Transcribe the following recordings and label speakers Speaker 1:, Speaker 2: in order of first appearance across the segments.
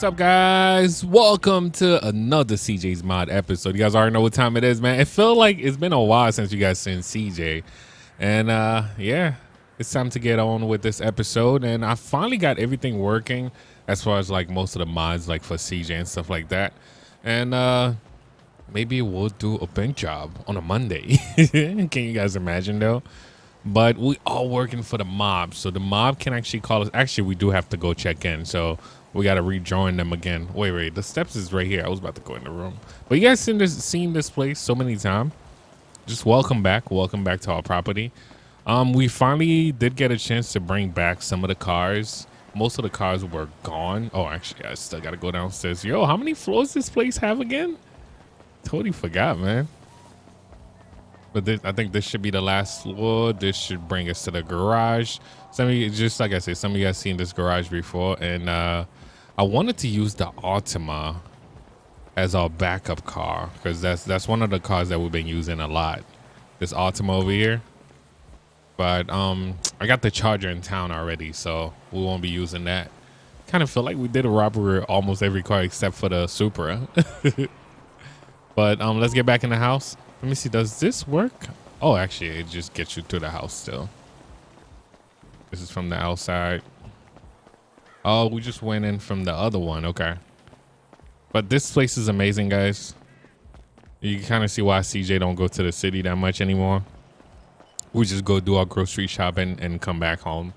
Speaker 1: What's up, guys? Welcome to another CJ's Mod episode. You guys already know what time it is, man. It felt like it's been a while since you guys seen CJ. And uh yeah, it's time to get on with this episode. And I finally got everything working as far as like most of the mods, like for CJ and stuff like that. And uh maybe we'll do a bank job on a Monday. Can you guys imagine though? But we are working for the mob, so the mob can actually call us. Actually, we do have to go check in, so we got to rejoin them again. Wait, wait, the steps is right here. I was about to go in the room, but you guys seen this, seen this place so many times. Just welcome back, welcome back to our property. Um, we finally did get a chance to bring back some of the cars. Most of the cars were gone. Oh, actually, I still got to go downstairs. Yo, how many floors this place have again? Totally forgot, man. But this, I think this should be the last floor. This should bring us to the garage. Some of you, just like I said, some of you guys seen this garage before, and uh, I wanted to use the Altima as our backup car because that's that's one of the cars that we've been using a lot. This Altima over here. But um, I got the Charger in town already, so we won't be using that. Kind of feel like we did a robbery almost every car except for the Supra. but um, let's get back in the house. Let me see. Does this work? Oh, actually, it just gets you to the house still. This is from the outside. Oh, we just went in from the other one. Okay. But this place is amazing, guys. You can kind of see why CJ don't go to the city that much anymore. We just go do our grocery shopping and come back home.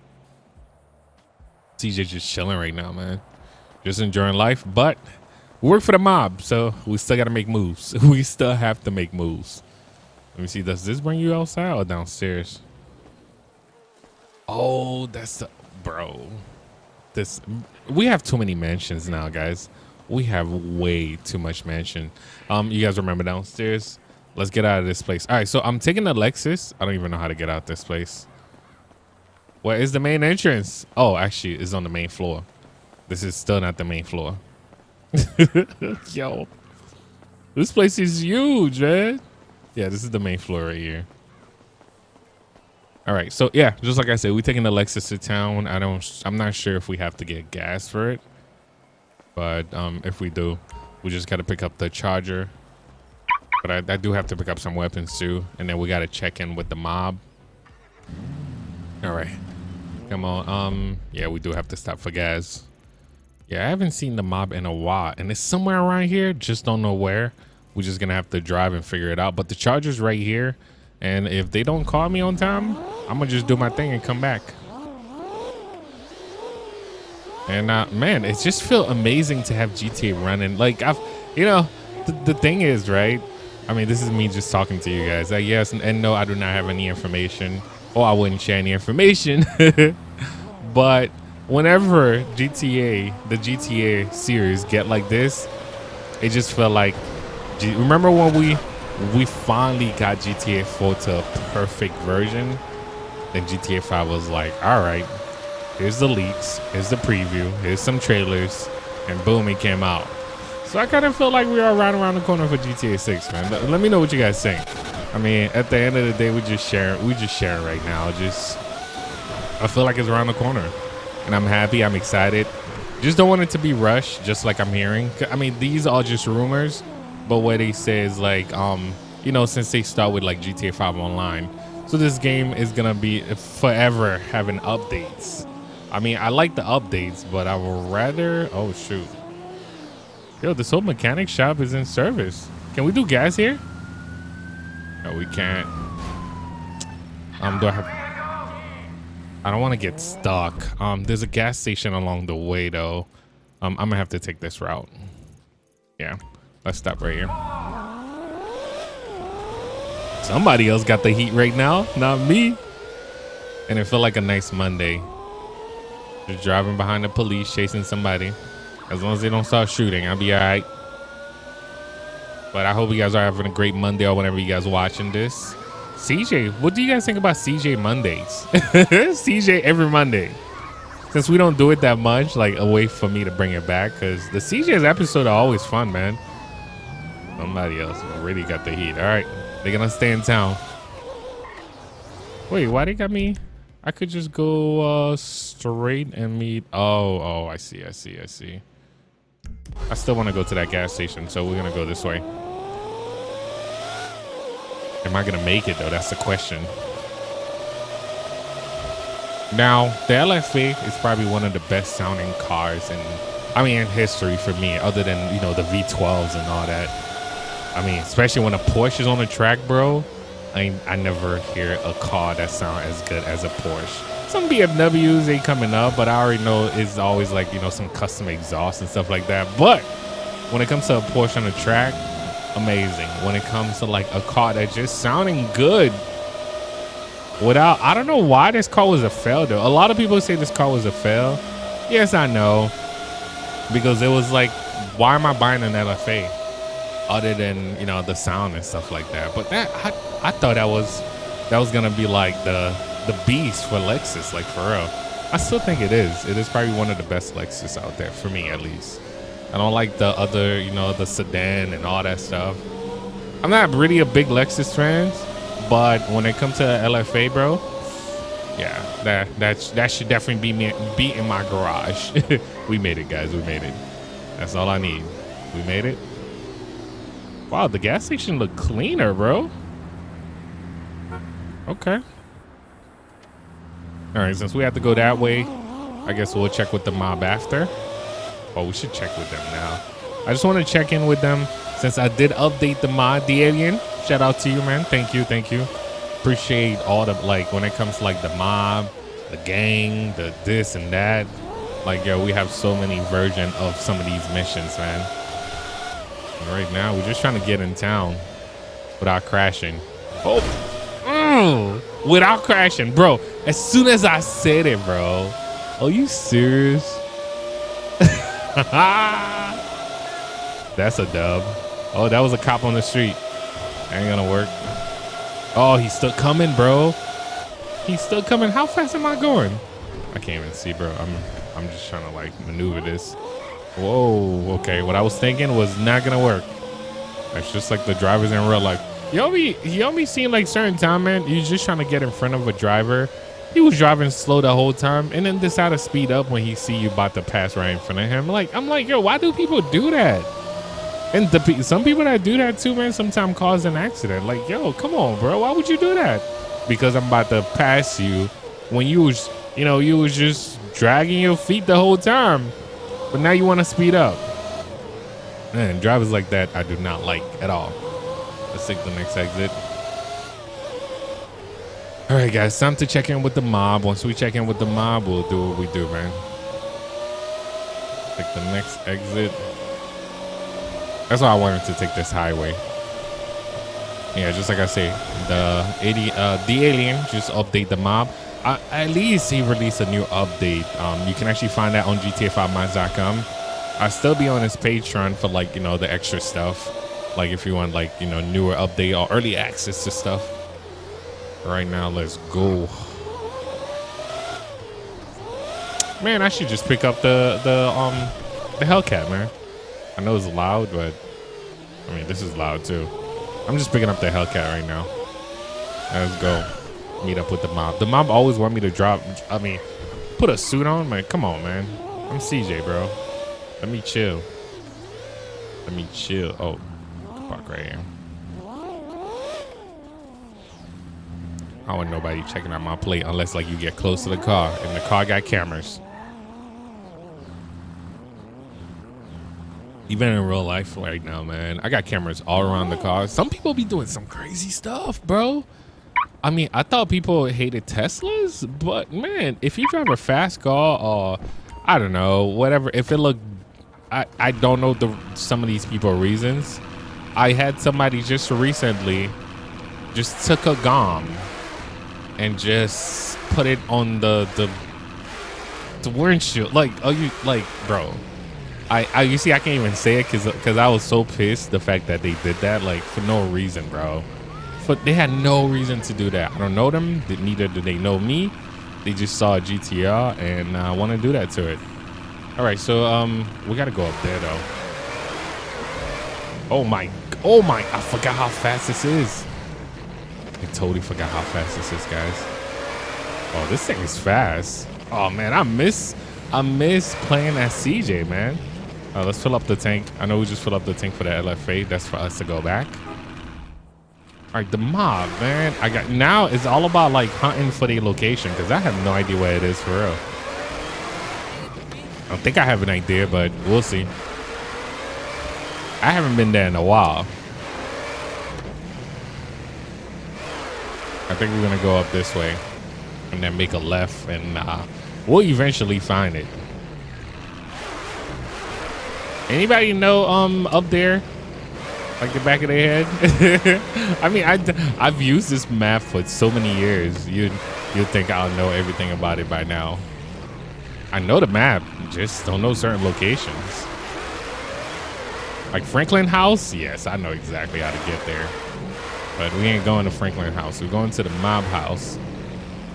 Speaker 1: CJ just chilling right now, man. Just enjoying life. But we work for the mob, so we still got to make moves. We still have to make moves. Let me see. Does this bring you outside or downstairs? Oh, that's the bro. This we have too many mansions now, guys. We have way too much mansion. Um, you guys remember downstairs? Let's get out of this place. All right, so I'm taking the Lexus. I don't even know how to get out this place. Where is the main entrance? Oh, actually, it's on the main floor. This is still not the main floor. Yo, this place is huge, man. Yeah, this is the main floor right here. All right, so yeah, just like I said, we're taking the Lexus to town. I don't, I'm not sure if we have to get gas for it, but um, if we do, we just got to pick up the charger. But I, I do have to pick up some weapons too, and then we got to check in with the mob. All right, come on. Um, yeah, we do have to stop for gas. Yeah, I haven't seen the mob in a while, and it's somewhere around here. Just don't know where. We're just gonna have to drive and figure it out. But the charger's right here, and if they don't call me on time, I'm gonna just do my thing and come back. And uh, man, it just feel amazing to have GTA running. Like I've, you know, the, thing is, right? I mean, this is me just talking to you guys. Like, yes, and, and no, I do not have any information, or I wouldn't share any information. but whenever GTA, the GTA series get like this, it just felt like. Remember when we we finally got GTA 4 to a perfect version? Then GTA 5 was like, all right, here's the leaks, here's the preview, here's some trailers, and boom, it came out. So I kind of feel like we are right around the corner for GTA 6, man. Let, me know what you guys think. I mean, at the end of the day, we just share, we just share right now. Just, I feel like it's around the corner and I'm happy. I'm excited. Just don't want it to be rushed, just like I'm hearing. I mean, these are just rumors, but what they say is like, um, you know, since they start with like GTA 5 Online, so this game is gonna be forever having updates. I mean, I like the updates, but I would rather. Oh shoot! Yo, this whole mechanic shop is in service. Can we do gas here? No, we can't. Um, do I have? I don't want to get stuck. Um, there's a gas station along the way though. Um, I'm gonna have to take this route. Yeah, let's stop right here. Somebody else got the heat right now, not me. And it felt like a nice Monday. Just driving behind the police, chasing somebody. As long as they don't start shooting, I'll be all right. But I hope you guys are having a great Monday or whenever you guys watching this. CJ, what do you guys think about CJ Mondays? CJ every Monday. Since we don't do it that much, like a way for me to bring it back, because the CJ's episode are always fun, man. Somebody else really got the heat. All right, they're gonna stay in town. Wait, why they got me? I could just go uh, straight and meet. Oh, oh, I see, I see, I see. I still want to go to that gas station, so we're gonna go this way. Am I gonna make it though? That's the question. Now, the LFA is probably one of the best sounding cars in, I mean, in history for me, other than, you know, the V12s and all that. I mean, especially when a Porsche is on the track, bro. I I never hear a car that sound as good as a Porsche. Some BMWs they coming up, but I already know it's always like you know some custom exhaust and stuff like that. But when it comes to a Porsche on the track, amazing. When it comes to like a car that just sounding good without I don't know why this car was a fail though. A lot of people say this car was a fail. Yes, I know. Because it was like, why am I buying an LFA? Other than, you know, the sound and stuff like that. But that I, I thought that was that was gonna be like the the beast for Lexus, like for real. I still think it is. It is probably one of the best Lexus out there, for me at least. I don't like the other, you know, the sedan and all that stuff. I'm not really a big Lexus fan, but when it comes to LFA, bro, yeah, that that's that should definitely be me, be in my garage. we made it, guys. We made it. That's all I need. We made it. Wow, the gas station look cleaner, bro. Okay. All right, since we have to go that way, I guess we'll check with the mob after. Oh, we should check with them now. I just want to check in with them since I did update the mod, the alien. Shout out to you, man. Thank you, thank you. Appreciate all the like when it comes to like the mob, the gang, the this and that. Like, yo, we have so many version of some of these missions, man. Right now, we're just trying to get in town without crashing. Oh, mm, without crashing, bro. As soon as I said it, bro. Are you serious? That's a dub. Oh, that was a cop on the street. Ain't gonna work. Oh, he's still coming, bro. He's still coming. How fast am I going? I can't even see, bro. I'm I'm just trying to like maneuver this. Whoa, okay. What I was thinking was not gonna work. It's just like the drivers in real life. You be you be seeing like certain time, man. You're just trying to get in front of a driver. He was driving slow the whole time, and then decided to speed up when he see you about to pass right in front of him. Like I'm like, yo, why do people do that? And the some people that do that too, man, sometimes cause an accident. Like, yo, come on, bro, why would you do that? Because I'm about to pass you when you was, you know, you was just dragging your feet the whole time, but now you want to speed up. Man, drivers like that I do not like at all. Let's take the next exit. All right, guys, time to check in with the mob. Once we check in with the mob, we'll do what we do, man. Take the next exit. That's why I wanted to take this highway. Yeah, just like I say, the 80, uh, the alien just update the mob. Uh, at least he released a new update. Um, you can actually find that on GTA5mods.com. I'll still be on his Patreon for like you know the extra stuff, like if you want like you know newer update or early access to stuff. Right now, let's go. Man, I should just pick up the the um the Hellcat, man. I know it's loud, but I mean, this is loud too. I'm just picking up the Hellcat right now. Let's go. Meet up with the mob. The mob always want me to drop, I mean, put a suit on. Man, come on, man. I'm CJ, bro. Let me chill. Let me chill. Oh, park right here. I want nobody checking out my plate unless like you get close to the car and the car got cameras. even in real life right now, man, I got cameras all around the car. Some people be doing some crazy stuff, bro. I mean, I thought people hated Teslas, but man, if you drive a fast car or I don't know, whatever, if it looked, I I don't know the some of these people reasons. I had somebody just recently just took a gum and just put it on the the the windshield. Like, are you like, bro? I, I you see I can't even say it because because I was so pissed the fact that they did that like for no reason, bro. But they had no reason to do that. I don't know them. Neither do they know me. They just saw a GTR and uh, want to do that to it. All right, so um, we gotta go up there though. Oh my, oh my! I forgot how fast this is. I totally forgot how fast this is, guys. Oh, this thing is fast. Oh man, I miss, I miss playing as CJ, man. Uh, let's fill up the tank. I know we just fill up the tank for the LFA. That's for us to go back. Right, the mob, man. I got now. It's all about like hunting for the location because I have no idea where it is for real. I don't think I have an idea, but we'll see. I haven't been there in a while. I think we're gonna go up this way and then make a left and uh, we'll eventually find it. Anybody know um up there? Like the back of their head? I mean, I, I've used this map for so many years. You'd, you'd think I'll know everything about it by now. I know the map, just don't know certain locations. Like Franklin House? Yes, I know exactly how to get there. But we ain't going to Franklin House. We're going to the mob house.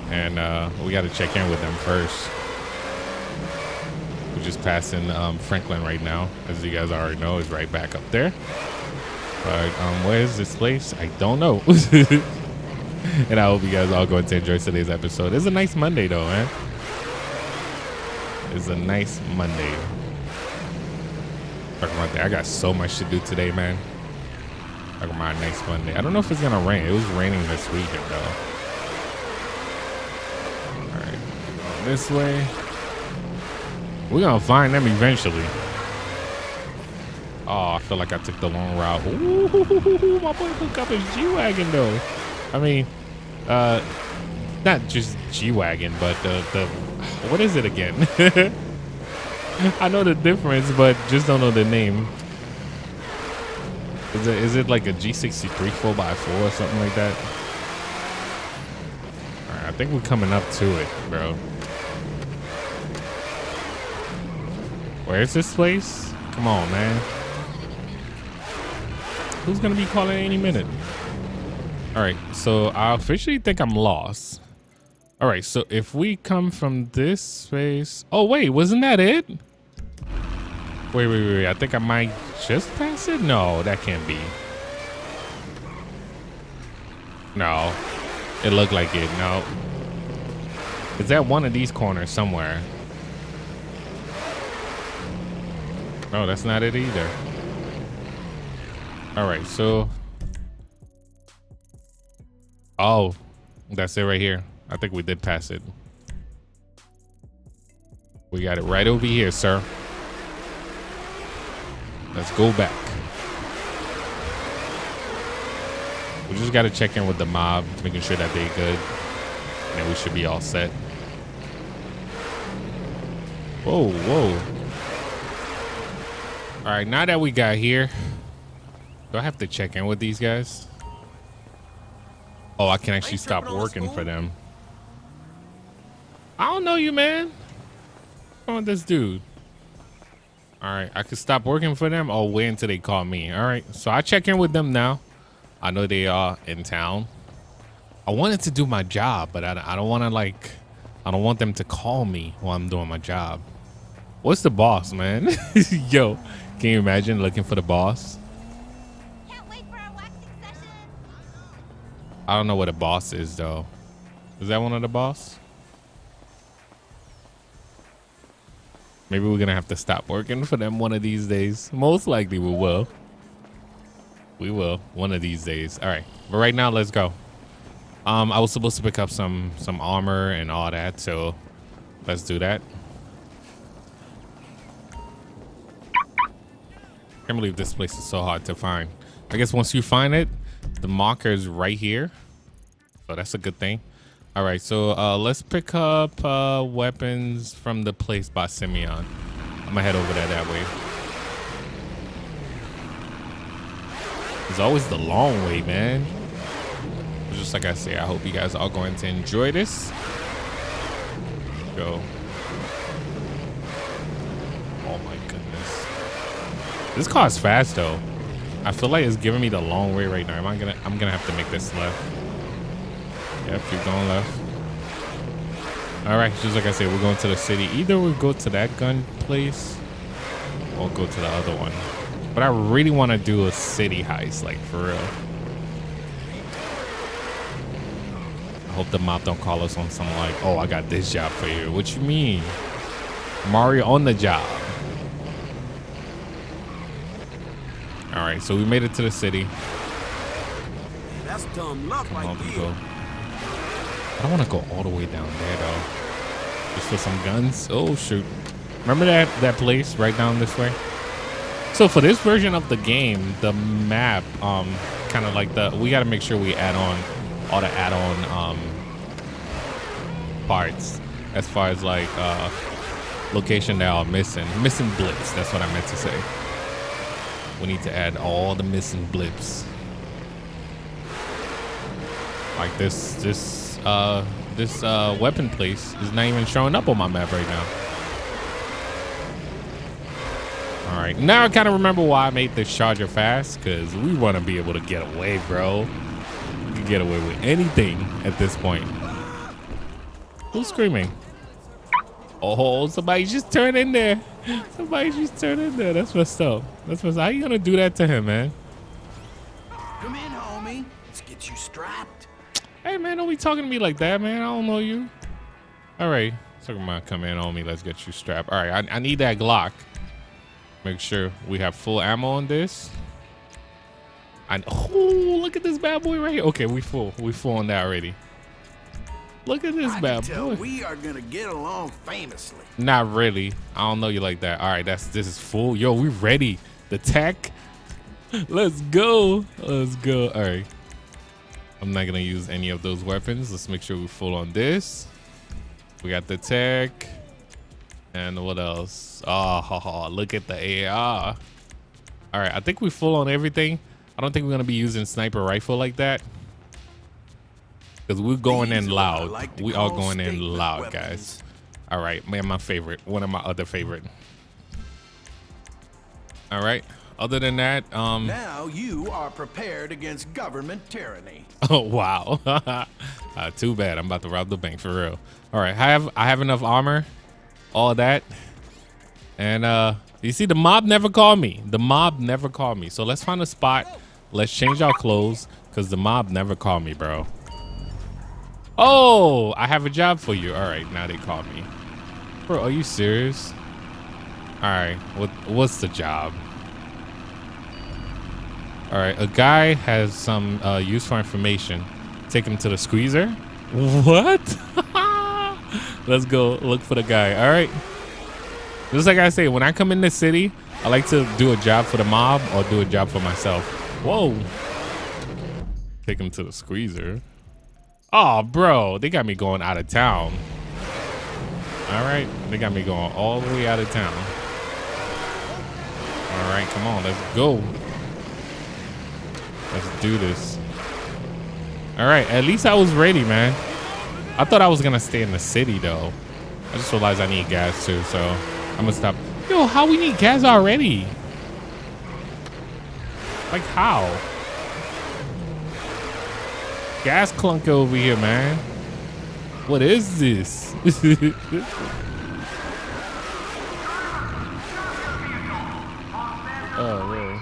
Speaker 1: And uh, we got to check in with them first. We're just passing um, Franklin right now. As you guys already know, is right back up there. But um, where is this place? I don't know. and I hope you guys all going to enjoy today's episode. It's a nice Monday though, man. It's a nice Monday. Talking about that, I got so much to do today, man. Talking about a nice Monday. I don't know if it's gonna rain. It was raining this weekend though. All right, this way. We're gonna find them eventually. Oh, I feel like I took the long route. Ooh, my boy hooked up his G-Wagon though. I mean, uh, not just G-Wagon, but the, the, what is it again? I know the difference, but just don't know the name. Is it, is it like a G63 4x4 or something like that? I think we're coming up to it, bro. Where's this place? Come on, man. Who's gonna be calling any minute? All right, so I officially think I'm lost. All right, so if we come from this space, oh wait, wasn't that it? Wait, wait, wait, I think I might just pass it. No, that can't be. No, it looked like it. No, is that one of these corners somewhere? No, that's not it either. All right, so. Oh, that's it right here. I think we did pass it. We got it right over here, sir. Let's go back. We just got to check in with the mob, making sure that they're good. And we should be all set. Whoa, whoa. All right, now that we got here, do I have to check in with these guys? Oh, I can actually stop working for them. I don't know you, man. On, this dude. All right, I could stop working for them or wait until they call me. All right, so I check in with them now. I know they are in town. I wanted to do my job, but I, I don't want to like, I don't want them to call me while I'm doing my job. What's the boss, man? Yo, can you imagine looking for the boss? I don't know what a boss is though. Is that one of the boss? Maybe we're gonna have to stop working for them one of these days. Most likely we will. We will one of these days. All right, but right now let's go. Um, I was supposed to pick up some some armor and all that, so let's do that. Can't believe this place is so hard to find. I guess once you find it, the marker is right here. So that's a good thing. All right, so uh, let's pick up uh, weapons from the place by Simeon. I'm gonna head over there that way. It's always the long way, man. Just like I say, I hope you guys are going to enjoy this. Go. Oh my goodness. This car is fast though. I feel like it's giving me the long way right now. Am I gonna? I'm gonna have to make this left. Yep, keep going left. All right, just like I said, we're going to the city. Either we go to that gun place or go to the other one. But I really want to do a city heist, like for real. I hope the mob don't call us on something like, oh, I got this job for you. What you mean? Mario on the job. All right, so we made it to the city.
Speaker 2: That's dumb luck
Speaker 1: Come on, we go. I don't want to go all the way down there though. Just for some guns. Oh shoot! Remember that that place right down this way? So for this version of the game, the map, um, kind of like the we got to make sure we add on all the add-on um parts as far as like uh location that are missing, missing blips. That's what I meant to say. We need to add all the missing blips. Like this, this, uh, this uh, weapon place is not even showing up on my map right now. All right, now I kind of remember why I made this charger fast, because we want to be able to get away, bro. We can get away with anything at this point. Who's screaming? Oh, somebody just turned in there. Somebody just turned in there. That's what's up. That's what's. How you gonna do that to him, man?
Speaker 2: Come in, homie. Let's get you strapped.
Speaker 1: Hey man, don't be talking to me like that, man. I don't know you. All right, talking about come in on me. Let's get you strapped. All right, I, I need that Glock. Make sure we have full ammo on this. And oh look at this bad boy right here. Okay, we full. We full on that already. Look at this
Speaker 2: I
Speaker 1: bad boy.
Speaker 2: we are gonna get along famously.
Speaker 1: Not really. I don't know you like that. All right, that's this is full. Yo, we ready. The tech. Let's go. Let's go. All right. I'm not gonna use any of those weapons. Let's make sure we're full on this. We got the tech. And what else? Oh, look at the AR. All right, I think we're full on everything. I don't think we're gonna be using sniper rifle like that. Because we're going in
Speaker 2: are what I
Speaker 1: loud.
Speaker 2: like
Speaker 1: we are going in loud,
Speaker 2: weapons.
Speaker 1: guys. All right, man, my favorite. One of my other favorite. All right. Other than that, um,
Speaker 2: Now you are prepared against government tyranny.
Speaker 1: oh wow, uh, too bad. I'm about to rob the bank for real. All right, I have I have enough armor, all that, and uh, you see the mob never called me. The mob never called me. So let's find a spot. Let's change our clothes because the mob never called me, bro. Oh, I have a job for you. All right, now they called me. Bro, are you serious? All right, what what's the job? All right, a guy has some uh, useful information. Take him to the squeezer. What? Let's go look for the guy. All right. Just like I say, when I come in the city, I like to do a job for the mob or do a job for myself. Whoa. Take him to the squeezer. Oh, bro, they got me going out of town. All right, they got me going all the way out of town. All right, come on, let's go. Let's do this. All right, at least I was ready, man. I thought I was gonna stay in the city though. I just realized I need gas too, so I'm gonna stop. Yo, how we need gas already? Like how? Gas clunk over here, man. What is this? oh, really?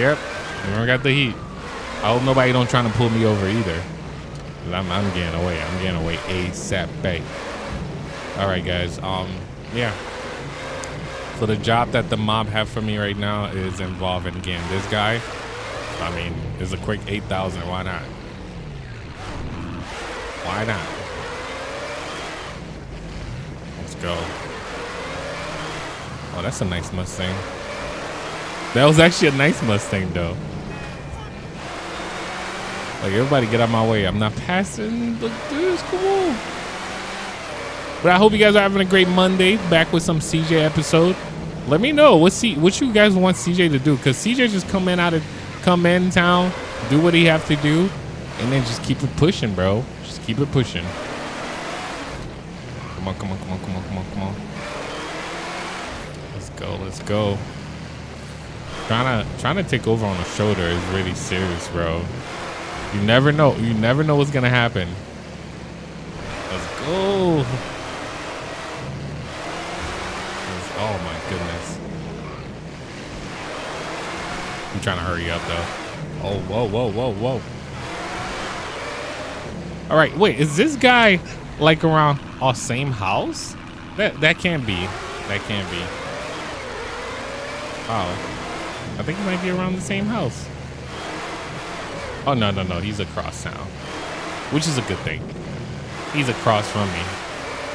Speaker 1: Yep. I got the heat. I hope nobody don't trying to pull me over either. I'm, I'm getting away. I'm getting away ASAP, babe. All right, guys. Um, yeah. So the job that the mob have for me right now is involving getting this guy. I mean, it's a quick 8,000. Why not? Why not? Let's go. Oh, that's a nice Mustang. That was actually a nice Mustang, though. Like, everybody get out of my way. I'm not passing. Look, this. Come on. But I hope you guys are having a great Monday. Back with some CJ episode. Let me know what C- what you guys want CJ to do, cause CJ just come in out of come in town, do what he have to do, and then just keep it pushing, bro. Just keep it pushing. Come on, come on, come on, come on, come on, come on. Let's go, let's go. Trying to trying to take over on the shoulder is really serious, bro. You never know. You never know what's gonna happen. Let's go. I'm trying to hurry up though. Oh, whoa, whoa, whoa, whoa. All right, wait, is this guy like around our same house? That that can't be. That can't be. Oh, I think he might be around the same house. Oh no no no, he's across town, which is a good thing. He's across from me,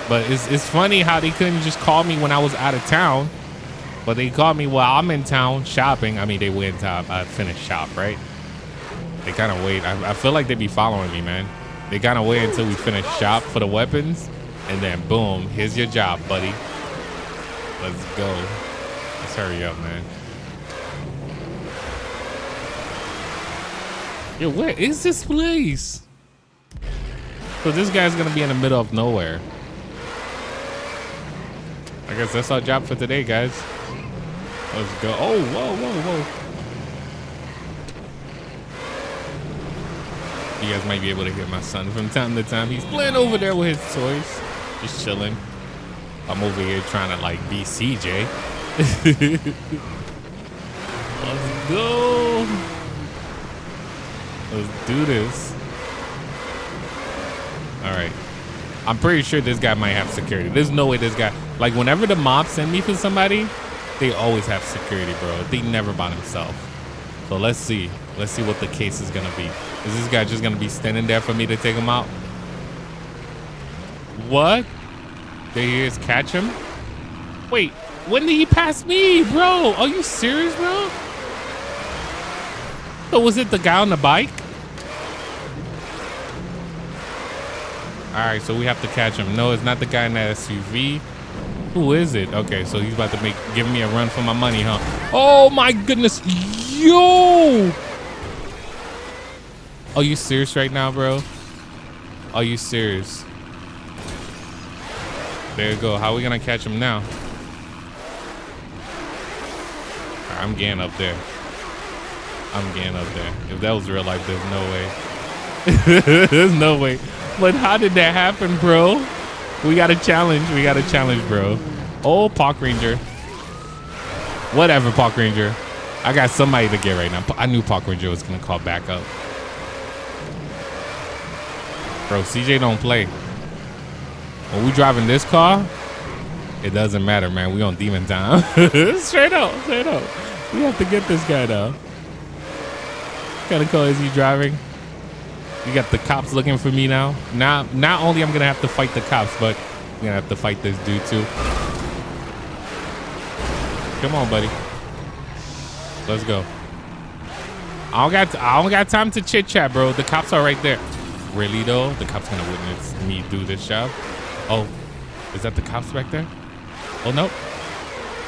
Speaker 1: but it's it's funny how they couldn't just call me when I was out of town, but they called me while I'm in town shopping. I mean, they went to uh, I finished shop right. They kind of wait. I, I feel like they'd be following me, man. They kind of wait until we finish shop for the weapons, and then boom, here's your job, buddy. Let's go. Let's hurry up, man. Yo, where is this place? So this guy's gonna be in the middle of nowhere. I guess that's our job for today, guys. Let's go. Oh, whoa, whoa, whoa. You guys might be able to hear my son from time to time. He's playing over there with his toys. Just chilling. I'm over here trying to like be CJ. Let's go. Let's do this. All right. I'm pretty sure this guy might have security. There's no way this guy, like whenever the mob send me for somebody, they always have security, bro. They never by themselves. So let's see. Let's see what the case is gonna be. Is this guy just gonna be standing there for me to take him out? What? There he is. Catch him. Wait, when did he pass me, bro? Are you serious, bro? So was it the guy on the bike? All right, so we have to catch him. No, it's not the guy in that SUV. Who is it? Okay, so he's about to make give me a run for my money, huh? Oh my goodness, yo! Are you serious right now, bro? Are you serious? There you go. How are we gonna catch him now? I'm getting up there. I'm getting up there. If that was real life, there's no way. there's no way. But how did that happen, bro? We got a challenge. We got a challenge, bro. Oh, Park Ranger. Whatever, Park Ranger. I got somebody to get right now. I knew Park Ranger was gonna call back up. Bro, CJ don't play. When we driving this car, it doesn't matter, man. We on demon time. straight up, straight up. We have to get this guy though. What kind of car is he driving? You got the cops looking for me now. Now, not only I'm gonna have to fight the cops, but I'm gonna have to fight this dude too. Come on, buddy. Let's go. I don't got I don't got time to chit chat, bro. The cops are right there. Really though, the cops gonna witness me do this job. Oh, is that the cops back there? Oh no,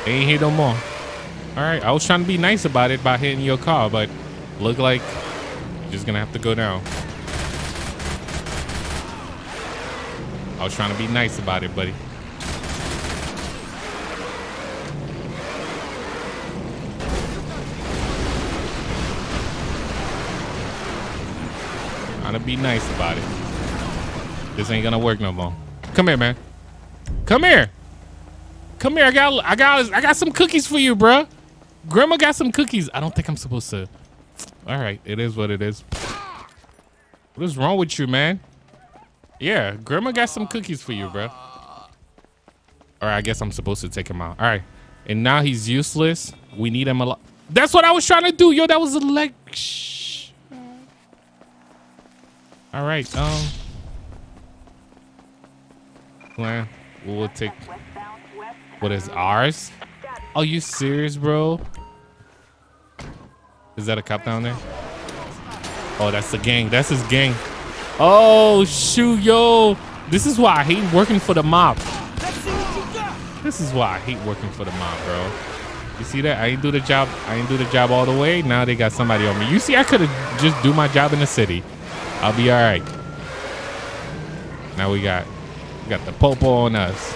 Speaker 1: they ain't here no more. All right, I was trying to be nice about it by hitting your car, but look like you're just gonna have to go down. I was trying to be nice about it, buddy. Trying to be nice about it. This ain't gonna work no more. Come here, man. Come here. Come here. I got I got I got some cookies for you, bruh. Grandma got some cookies. I don't think I'm supposed to. All right, it is what it is. What is wrong with you, man? Yeah, Grandma got some cookies for you, bro. Right, I guess I'm supposed to take him out. All right, and now he's useless. We need him a lot. That's what I was trying to do, yo. That was a leg. Shh. All right, um, plan. We'll take. What is ours? Are you serious, bro? Is that a cop down there? Oh, that's the gang. That's his gang. Oh, shoot, yo. This is why I hate working for the mob. This is why I hate working for the mob, bro. You see that? I ain't do the job. I ain't do the job all the way. Now they got somebody on me. You see, I could have just do my job in the city. I'll be all right. Now we got, we got the popo on us.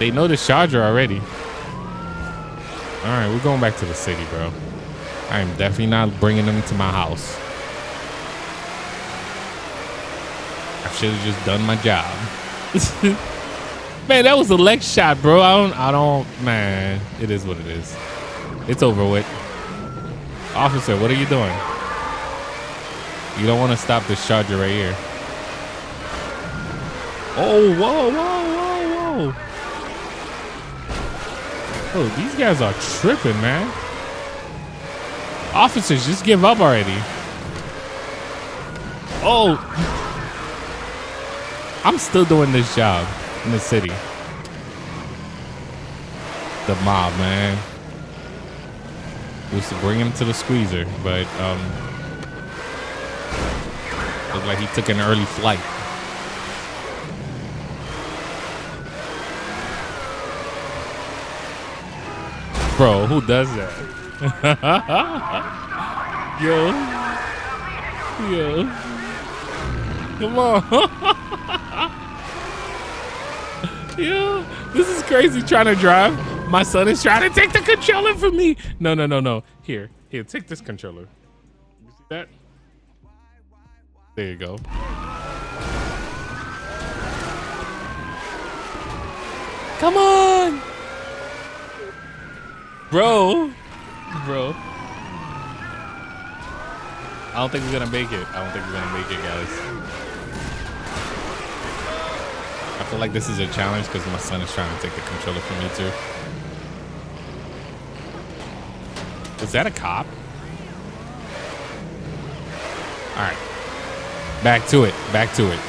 Speaker 1: They know the charger already. All right, we're going back to the city, bro. I am definitely not bringing them to my house. I should have just done my job. man, that was a leg shot, bro. I don't, I don't, man. It is what it is. It's over with. Officer, what are you doing? You don't want to stop this charger right here. Oh, whoa, whoa, whoa, whoa. Oh, these guys are tripping, man. Officers, just give up already. Oh. I'm still doing this job in the city. The mob, man. Used to bring him to the squeezer, but um, looked like he took an early flight. Bro, who does that? Yo. Yo. Come on. Yo, this is crazy trying to drive. My son is trying to take the controller from me. No, no, no, no. Here, here, take this controller. You see that? There you go. Come on. Bro. Bro. I don't think we're gonna make it. I don't think we're gonna make it, guys. I feel like this is a challenge because my son is trying to take the controller from me too. Is that a cop? All right. Back to it. Back to it.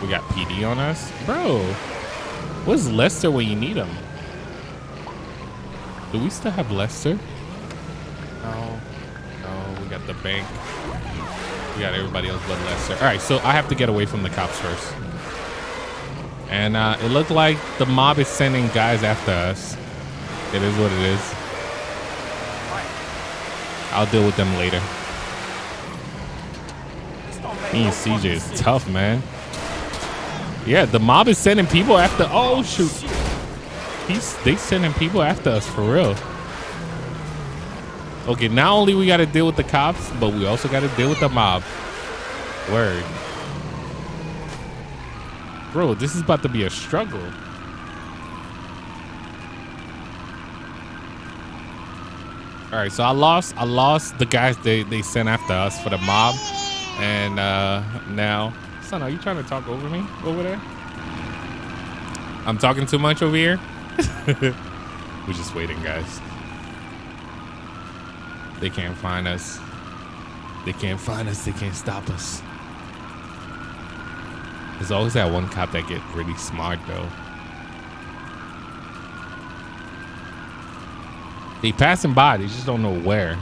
Speaker 1: We got PD on us? Bro, what's Lester when you need him? Do we still have Lester? No. No, we got the bank. We got everybody else but Lester. All right, so I have to get away from the cops first. And uh, it looked like the mob is sending guys after us. It is what it is. I'll deal with them later. Me and CJ is tough, man. Yeah, the mob is sending people after. Oh shoot, he's they sending people after us for real. Okay, not only we got to deal with the cops, but we also got to deal with the mob. Word, bro, this is about to be a struggle. All right, so I lost. I lost the guys they they sent after us for the mob, and uh now, son, are you trying to talk over me over there? I'm talking too much over here. We're just waiting, guys. They can't find us. They can't find us. They can't stop us. There's always that one cop that get really smart though. They passing by. They just don't know where.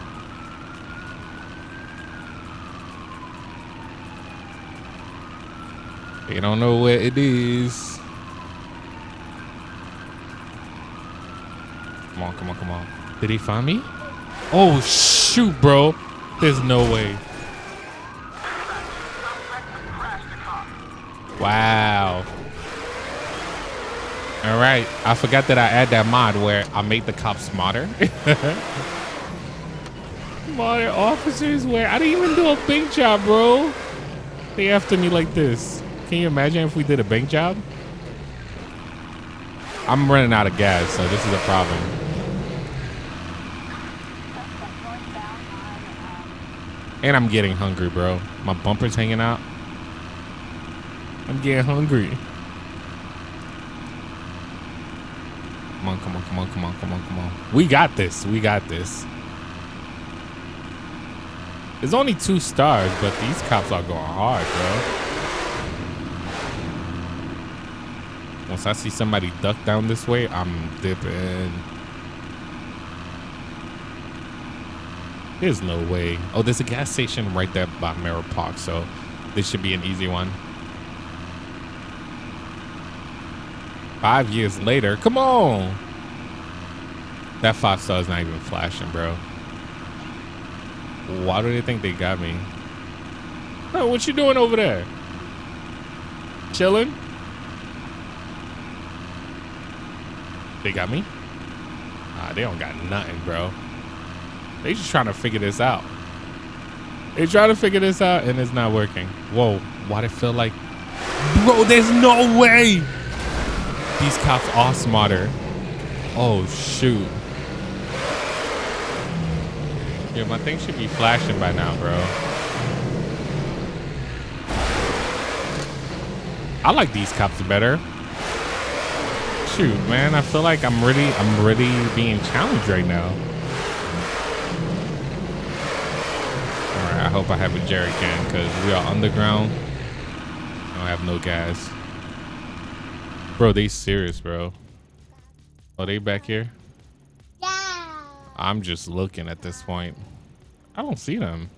Speaker 1: They don't know where it is. Come on, come on, come on. Did he find me? Oh, shoot, bro. There's no way. Wow. All right. I forgot that I add that mod where I make the cops smarter. smarter officers where I didn't even do a bank job, bro. They after me like this. Can you imagine if we did a bank job? I'm running out of gas, so this is a problem. And I'm getting hungry, bro. My bumper's hanging out. I'm getting hungry. Come on, come on, come on, come on, come on, come on. We got this. We got this. There's only two stars, but these cops are going hard, bro. Once I see somebody duck down this way, I'm dipping. There's no way. Oh, there's a gas station right there by Mirror Park, so this should be an easy one. Five years later, come on. That five star is not even flashing, bro. Why do they think they got me? Oh, what you doing over there? Chilling? They got me? Ah, they don't got nothing, bro. They just trying to figure this out. They trying to figure this out and it's not working. Whoa, why it feel like... Bro, there's no way! These cops are smarter. Oh, shoot. Yeah, my thing should be flashing by now, bro. I like these cops better. shoot, man. I feel like I'm really, I'm really being challenged right now. All right, I hope I have a jerry can because we are underground. I don't have no gas. Bro, they serious, bro. Are they back here?
Speaker 3: Yeah.
Speaker 1: I'm just looking at this point. I don't see them.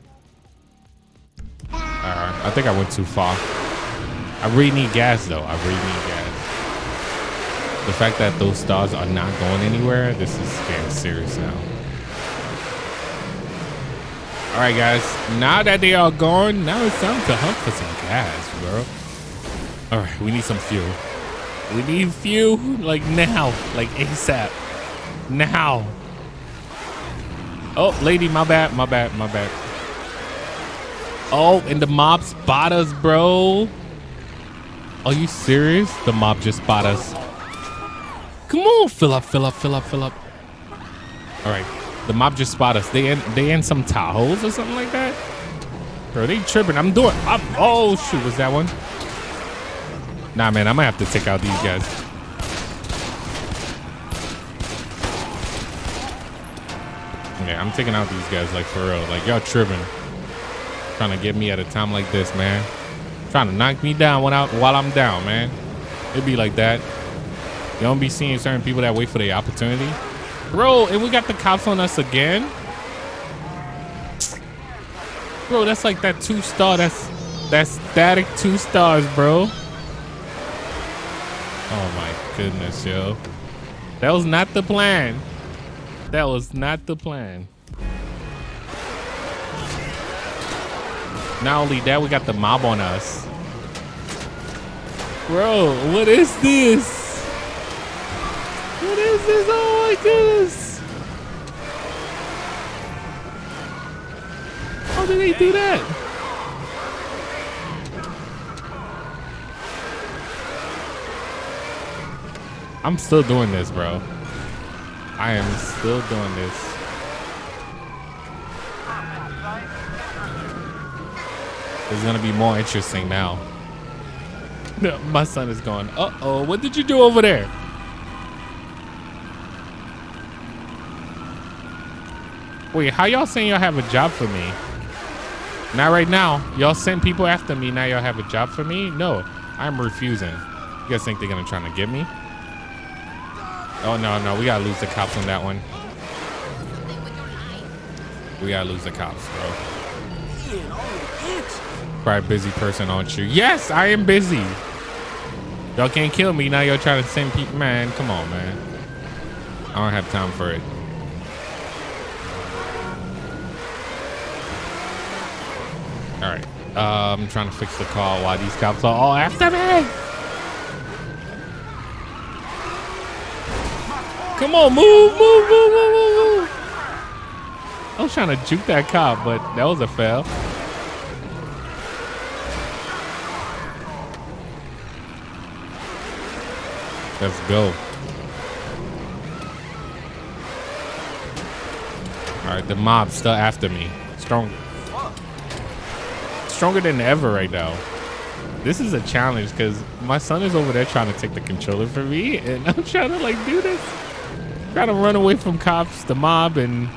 Speaker 1: Alright, I think I went too far. I really need gas though. I really need gas. The fact that those stars are not going anywhere, this is getting serious now. Alright guys, now that they are gone, now it's time to hunt for some gas, bro. Alright, we need some fuel. We need fuel like now, like ASAP. Now. Oh, lady, my bad, my bad, my bad. Oh, and the mob spot us, bro. Are you serious? The mob just spot us. Come on, fill up, fill up, fill up, fill up. All right, the mob just spot us. They in, they in some Tahoes or something like that. Bro, they tripping. I'm doing. I'm, oh shoot, was that one? Nah, man, I might have to take out these guys. Yeah, I'm taking out these guys like for real. Like y'all tripping. Trying to get me at a time like this, man. Trying to knock me down while, I, while I'm down, man. It'd be like that. You don't be seeing certain people that wait for the opportunity. Bro, and we got the cops on us again. Bro, that's like that two star. That's that's static two stars, bro. Oh my goodness, yo. That was not the plan. That was not the plan. Not only that, we got the mob on us. Bro, what is this? Is this? Oh my goodness. How did they do that? I'm still doing this, bro. I am still doing this. It's gonna be more interesting now. My son is gone. uh-oh, what did you do over there? Wait, how y'all saying y'all have a job for me? Not right now. Y'all send people after me, now y'all have a job for me? No, I'm refusing. You guys think they're gonna try to get me? Oh, no, no, we gotta lose the cops on that one. We gotta lose the cops, bro. Probably busy person, aren't you? Yes, I am busy. Y'all can't kill me. Now y'all trying to send people. Man, come on, man. I don't have time for it. All right. Uh, I'm trying to fix the car while these cops are all after me. Come on, move, move, move, move, move, move. I was trying to juke that cop, but that was a fail. Let's go. All right, the mob's still after me. Strong. Stronger than ever right now. This is a challenge because my son is over there trying to take the controller from me, and I'm trying to like do this. Trying to run away from cops, the mob, and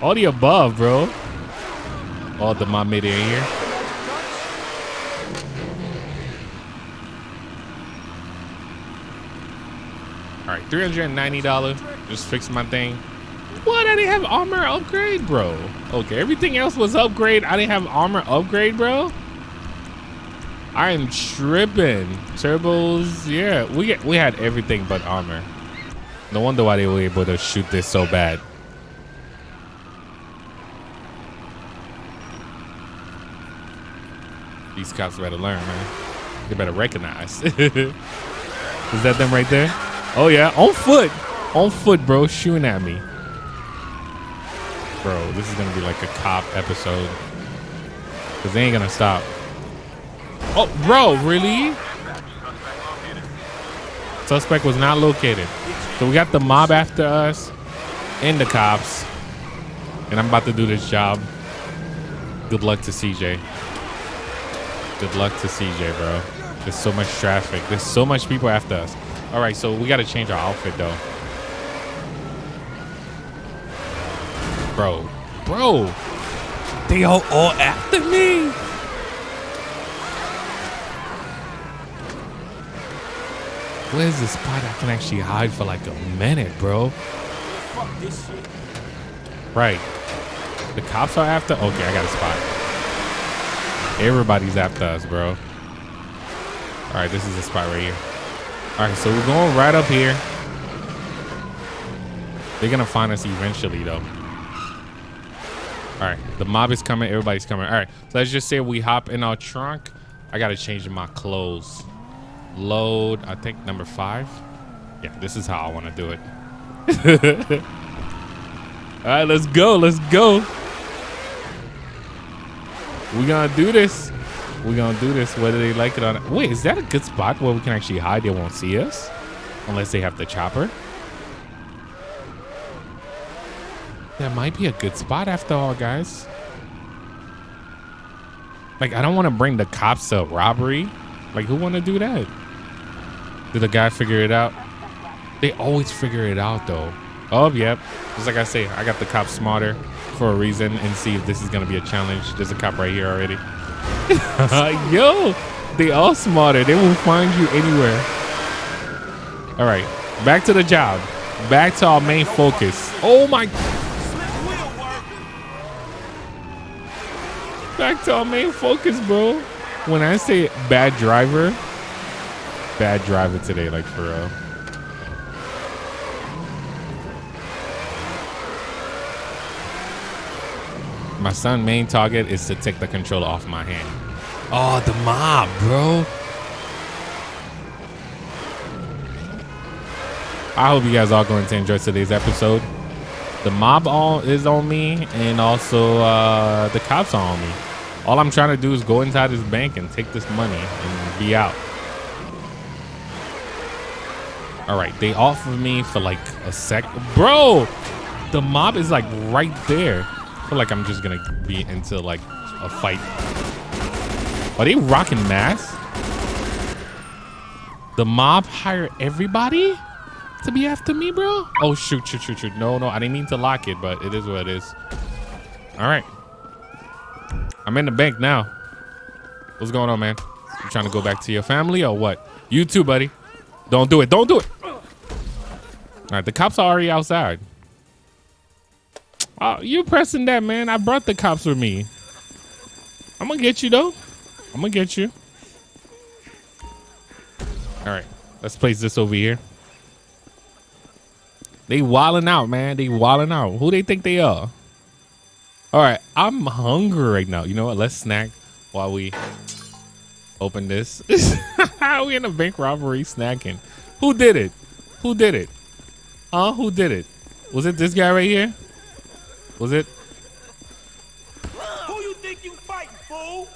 Speaker 1: all the above, bro. All the mob made it in here. All right, $390. Just fix my thing. What? I didn't have armor upgrade, bro. Okay, everything else was upgrade. I didn't have armor upgrade, bro. I am tripping. Turbos, yeah. We we had everything but armor. No wonder why they were able to shoot this so bad. These cops better learn, man. They better recognize. Is that them right there? Oh yeah, on foot. On foot, bro, shooting at me. Bro, this is gonna be like a cop episode. Cause they ain't gonna stop. Oh, bro, really? Suspect was not located. So we got the mob after us and the cops. And I'm about to do this job. Good luck to CJ. Good luck to CJ, bro. There's so much traffic. There's so much people after us. All right, so we got to change our outfit though. Bro, bro, they all, all after me. Where's the spot I can actually hide for like a minute, bro?
Speaker 2: Fuck this shit.
Speaker 1: Right. The cops are after? Okay, I got a spot. Everybody's after us, bro. All right, this is the spot right here. All right, so we're going right up here. They're gonna find us eventually, though. All right, the mob is coming. Everybody's coming. All right, so let's just say we hop in our trunk. I gotta change my clothes. Load, I think number five. Yeah, this is how I want to do it. All right, let's go. Let's go. We're gonna do this. We're gonna do this whether they like it or not. Wait, is that a good spot where we can actually hide? They won't see us unless they have the chopper. That might be a good spot after all, guys. Like, I don't want to bring the cops to robbery. Like, who want to do that? Did the guy figure it out? They always figure it out, though. Oh, yep. Just like I say, I got the cops smarter for a reason and see if this is going to be a challenge. There's a cop right here already. Yo, they all smarter. They will find you anywhere. All right, back to the job. Back to our main focus. Oh my. Back to our main focus, bro. When I say bad driver, bad driver today, like for real. My son' main target is to take the controller off my hand. Oh, the mob, bro. I hope you guys are going to enjoy today's episode. The mob all is on me, and also uh, the cops are on me. All I'm trying to do is go inside this bank and take this money and be out. All right, they offered me for like a sec, bro. The mob is like right there. I feel like I'm just gonna be into like a fight. Are they rocking mass? The mob hire everybody to be after me, bro? Oh shoot, shoot, shoot, shoot. No, no, I didn't mean to lock it, but it is what it is. All right. I'm in the bank now. What's going on, man? You trying to go back to your family or what? You too, buddy. Don't do it. Don't do it. All right, the cops are already outside. Oh, you pressing that, man. I brought the cops with me. I'm gonna get you though. I'm gonna get you. All right, let's place this over here. They wilding out, man. They wilding out. Who they think they are? All right, I'm hungry right now. You know what? Let's snack while we open this. we in a bank robbery snacking. Who did it? Who did it? Huh? Who did it? Was it this guy right here? Was it?
Speaker 2: Who you think you fighting, fool?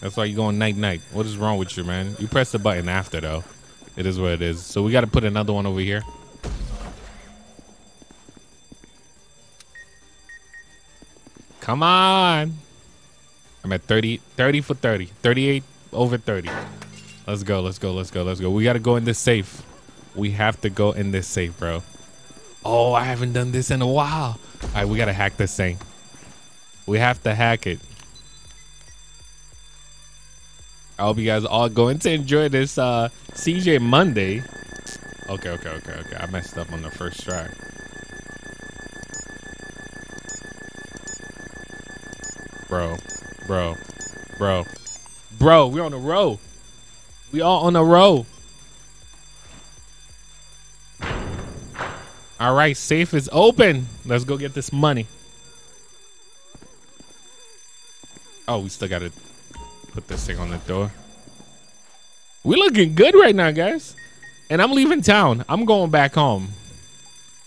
Speaker 1: That's why you going night night. What is wrong with you, man? You press the button after though. It is what it is. So we got to put another one over here. Come on. I'm at 30, 30 for 30, 38 over 30. Let's go, let's go, let's go, let's go. We got to go in this safe. We have to go in this safe, bro. Oh, I haven't done this in a while. All right, we got to hack this thing. We have to hack it. I hope you guys are all going to enjoy this uh, CJ Monday. Okay, okay, okay, okay. I messed up on the first try. Bro, bro, bro, bro. We on a row. We all on a row. All right, safe is open. Let's go get this money. Oh, we still gotta put this thing on the door. We looking good right now, guys. And I'm leaving town. I'm going back home.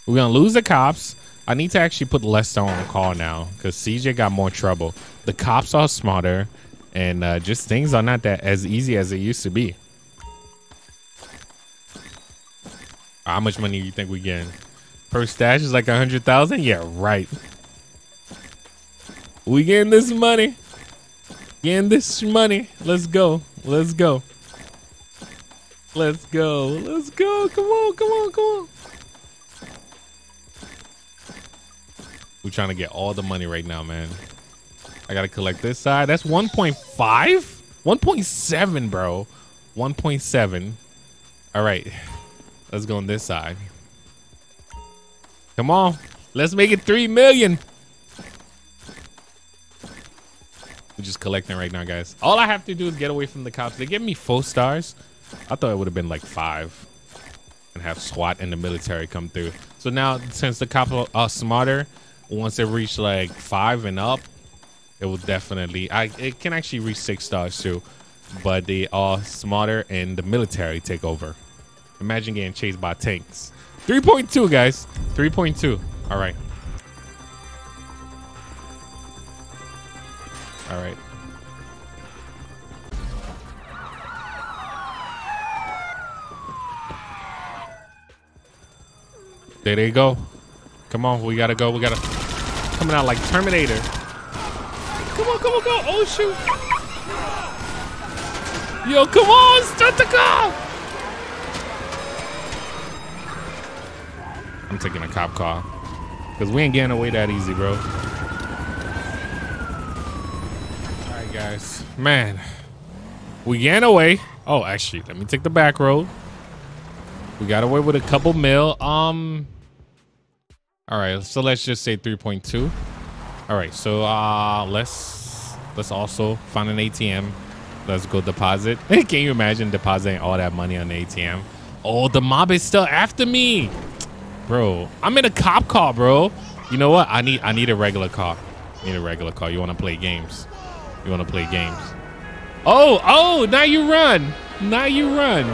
Speaker 1: We're gonna lose the cops. I need to actually put Lester on call now because CJ got more trouble. The cops are smarter, and uh, just things are not that as easy as it used to be. How much money do you think we getting? Per stash is like a hundred thousand. Yeah, right. We getting this money. Getting this money. Let's go. Let's go. Let's go. Let's go. Come on. Come on. Come on. We're trying to get all the money right now, man. I gotta collect this side. That's 1.5? 1.7, bro. 1.7. All right. Let's go on this side. Come on. Let's make it 3 million. We're just collecting right now, guys. All I have to do is get away from the cops. They give me four stars. I thought it would have been like five. And have SWAT and the military come through. So now, since the cops are smarter, once it reach like five and up, it will definitely. I it can actually reach six stars too, but they are smarter and the military take over. Imagine getting chased by tanks. 3.2, guys. 3.2. All right. All right. There they go. Come on, we gotta go. We gotta coming out like Terminator. Come on, come on, go. Oh shoot. Yo, come on, start the car. I'm taking a cop car. Cause we ain't getting away that easy, bro. Alright guys. Man. We getting away. Oh, actually, let me take the back road. We got away with a couple mil. Um all right, so let's just say 3.2. All right, so uh, let's let's also find an ATM. Let's go deposit. Can you imagine depositing all that money on the ATM? Oh, the mob is still after me, bro. I'm in a cop car, bro. You know what? I need I need a regular car. I need a regular car. You want to play games? You want to play games? Oh, oh! Now you run. Now you run.